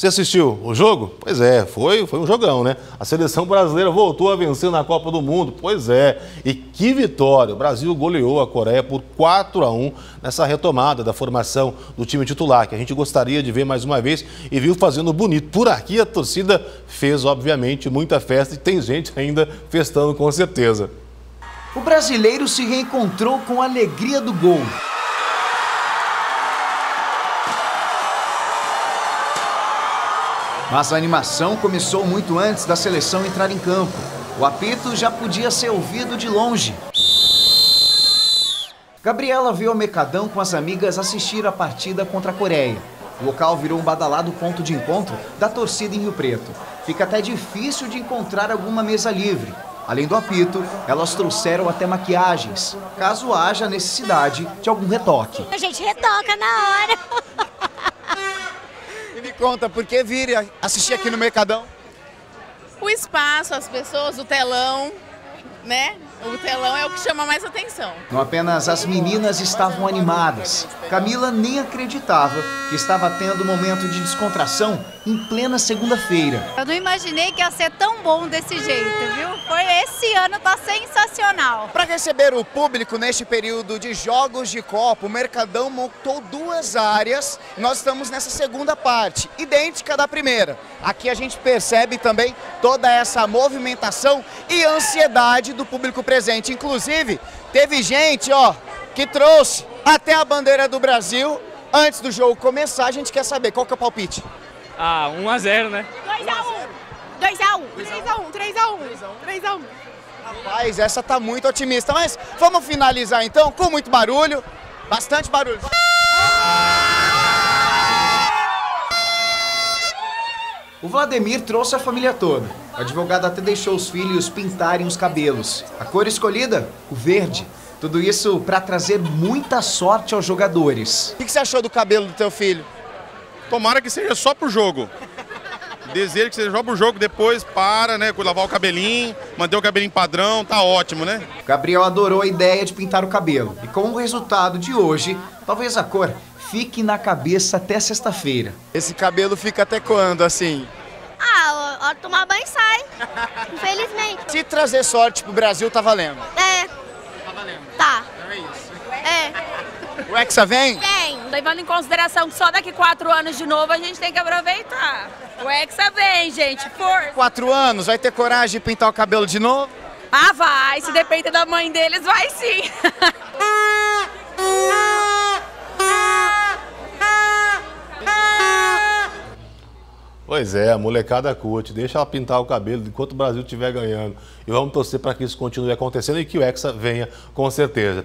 Você assistiu o jogo? Pois é, foi, foi um jogão, né? A seleção brasileira voltou a vencer na Copa do Mundo. Pois é. E que vitória! O Brasil goleou a Coreia por 4 a 1 nessa retomada da formação do time titular, que a gente gostaria de ver mais uma vez e viu fazendo bonito. Por aqui a torcida fez, obviamente, muita festa e tem gente ainda festando com certeza. O brasileiro se reencontrou com a alegria do gol. Mas a animação começou muito antes da seleção entrar em campo. O apito já podia ser ouvido de longe. Gabriela veio ao Mercadão com as amigas assistir a partida contra a Coreia. O local virou um badalado ponto de encontro da torcida em Rio Preto. Fica até difícil de encontrar alguma mesa livre. Além do apito, elas trouxeram até maquiagens, caso haja necessidade de algum retoque. A gente retoca na hora. Me conta, por que vir assistir aqui no Mercadão? O espaço, as pessoas, o telão, né? O telão é o que chama mais atenção. Não apenas as meninas estavam animadas. Camila nem acreditava que estava tendo um momento de descontração em plena segunda-feira. Eu não imaginei que ia ser tão bom desse jeito, viu? Foi esse ano tá sensacional. Para receber o público neste período de jogos de Copa, o Mercadão montou duas áreas. Nós estamos nessa segunda parte, idêntica da primeira. Aqui a gente percebe também toda essa movimentação e ansiedade do público presente. Inclusive, teve gente, ó, que trouxe até a bandeira do Brasil. Antes do jogo começar, a gente quer saber qual que é o palpite. Ah, 1x0, né? 2x1. 2x1. 3x1. 3x1. 3x1. Rapaz, essa tá muito otimista. Mas vamos finalizar então com muito barulho. Bastante barulho. O Vladimir trouxe a família toda. O advogado até deixou os filhos pintarem os cabelos. A cor escolhida? O verde. Tudo isso para trazer muita sorte aos jogadores. O que que você achou do cabelo do teu filho? Tomara que seja só pro jogo. Desejo que seja só pro jogo, depois para, né? Lavar o cabelinho, manter o cabelinho padrão, tá ótimo, né? Gabriel adorou a ideia de pintar o cabelo. E com o resultado de hoje, talvez a cor fique na cabeça até sexta-feira. Esse cabelo fica até quando, assim? Ah, ó, tomar banho sai. Infelizmente. Se trazer sorte pro Brasil, tá valendo. É. Tá valendo. Tá. É isso. É. O Hexa vem? Tem. Levando em consideração que só daqui quatro anos de novo a gente tem que aproveitar. O Hexa vem, gente. Força. Quatro anos, vai ter coragem de pintar o cabelo de novo? Ah, vai. Se depender da mãe deles, vai sim. Pois é, a molecada curte, deixa ela pintar o cabelo enquanto o Brasil estiver ganhando. E vamos torcer para que isso continue acontecendo e que o Hexa venha com certeza.